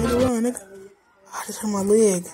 Nigga. I just hurt my leg.